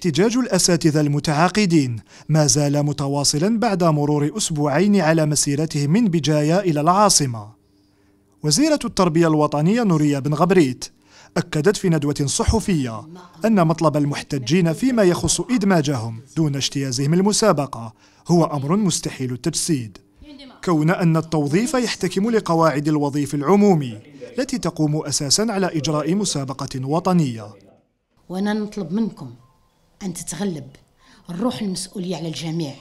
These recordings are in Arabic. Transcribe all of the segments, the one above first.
احتجاج الأساتذة المتعاقدين. ما زال متواصلا بعد مرور أسبوعين على مسيرتهم من بجاية إلى العاصمة. وزيرة التربية الوطنية نورية بن غبريت أكدت في ندوة صحفية أن مطلب المحتجين فيما يخص إدماجهم دون اجتيازهم المسابقة هو أمر مستحيل التجسيد. كون أن التوظيف يحتكم لقواعد الوظيف العمومي التي تقوم أساسا على إجراء مسابقة وطنية. وأنا نطلب منكم أن تتغلب. الروح المسؤولية على الجميع.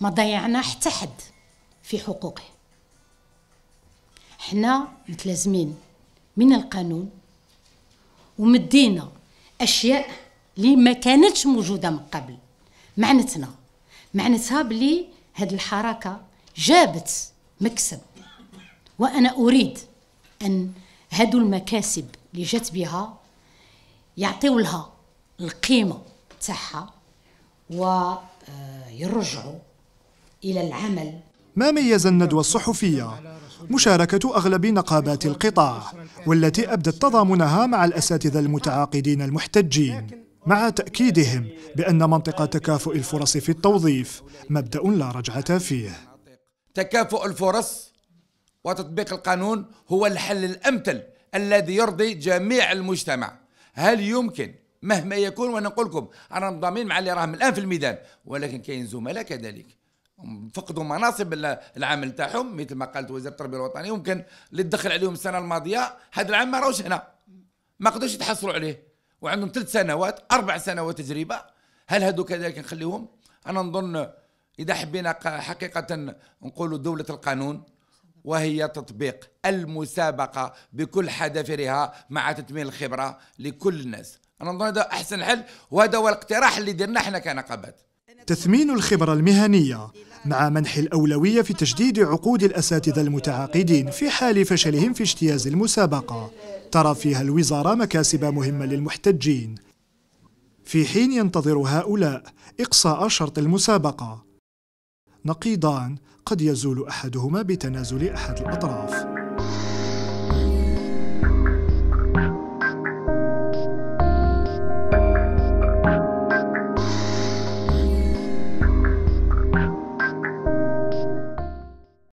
ما ضيعنا حتى حد في حقوقه. إحنا متلازمين من القانون ومدينا أشياء اللي ما كانتش موجودة من قبل. معناتنا معناتها بلي هذه الحركة جابت مكسب. وأنا أريد أن هادو المكاسب اللي جات بها يعطيو لها القيمة تاعها ويرجعوا إلى العمل. ما ميز الندوة الصحفية؟ مشاركة أغلب نقابات القطاع والتي أبدت تضامنها مع الأساتذة المتعاقدين المحتجين مع تأكيدهم بأن منطقة تكافؤ الفرص في التوظيف مبدأ لا رجعة فيه. تكافؤ الفرص وتطبيق القانون هو الحل الأمثل الذي يرضي جميع المجتمع. هل يمكن مهما يكون وأنا نقول لكم أنا ضامن مع اللي راهم الآن في الميدان. ولكن كاين زملاء كذلك. فقدوا مناصب العمل تاعهم مثل ما قالت وزارة التربية الوطنية يمكن اللي تدخل عليهم السنة الماضية. هذا العام ما راهوش هنا. ما قدروش يتحصلوا عليه. وعندهم ثلاث سنوات أربع سنوات تجربة. هل هذو كذلك نخليهم؟ أنا نظن إذا حبينا حقيقة نقولوا دولة القانون وهي تطبيق المسابقة بكل حذافيرها مع تتمين الخبرة لكل الناس. أنا نظن هذا أحسن حل وهذا هو الاقتراح اللي درنا إحنا كنقابات. تثمين الخبرة المهنية مع منح الأولوية في تجديد عقود الأساتذة المتعاقدين في حال فشلهم في اجتياز المسابقة. ترى فيها الوزارة مكاسب مهمة للمحتجين. في حين ينتظر هؤلاء إقصاء شرط المسابقة. نقيضان قد يزول أحدهما بتنازل أحد الأطراف.